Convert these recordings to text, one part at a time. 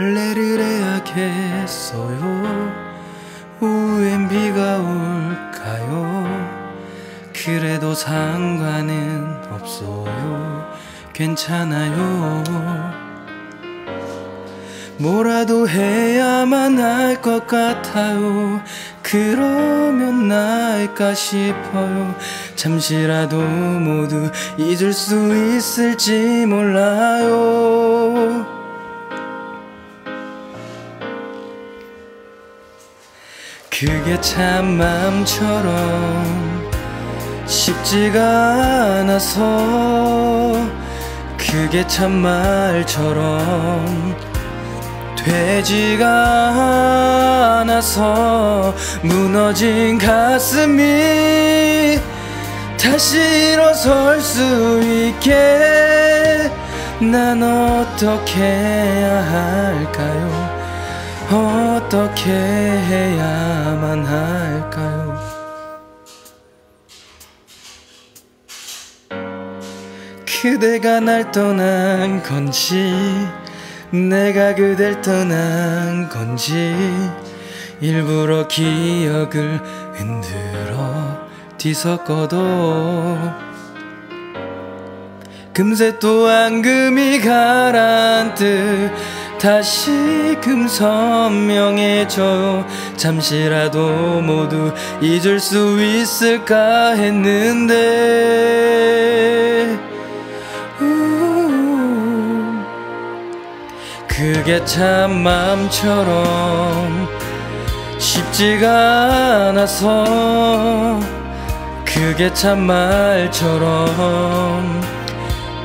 빨래를 해야겠어요? 오후엔 비가 올까요? 그래도 상관은 없어요. 괜찮아요. 뭐라도 해야만 할 것 같아요. 그러면 나을까 싶어요. 잠시라도 모두 잊을 수 있을지 몰라요 그게 참 마음처럼 쉽지가 않아서 그게 참 말처럼 되지가 않아서 무너진 가슴이 다시 일어설 수 있게 난 어떻게 해야 할까요? 어떻게 해야만 할까요? 그대가 날 떠난 건지 내가 그댈 떠난 건지 일부러 기억을 흔들어 뒤섞어도 금세 또 앙금이 가라앉듯 다시금 선명해져요 잠시라도 모두 잊을 수 있을까 했는데. 우 그게 참 마음처럼 쉽지가 않아서. 그게 참 말처럼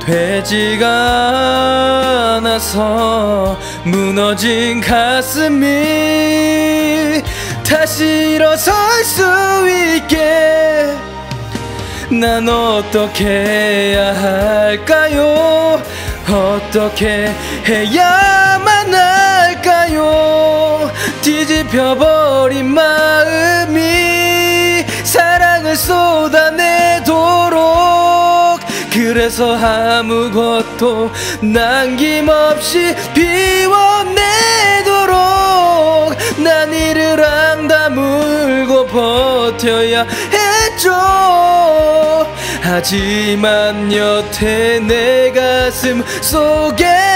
되지가 않아서 무너진 가슴이 다시 일어설 수 있게 난 어떻게 해야 할까요? 어떻게 해야만 할까요? 뒤집혀버린 마 그래서 아무것도 남김없이 비워내도록 난 이를 앙다물고 버텨야 했죠. 하지만 여태 내 가슴 속엔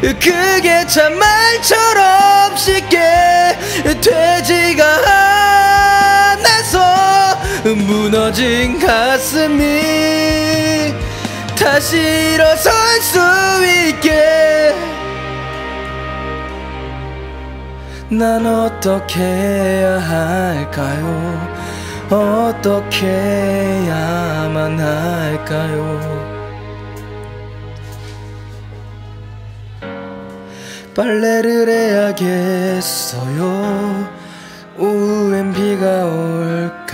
그게 참 말처럼 쉽게 되지가 않아서 무너진 가슴이 다시 일어설 수 있게. 난 어떻게 해야 할까요? 어떻게 해야만 할까요 빨래를 해야겠어요. 오후엔 비가 올까요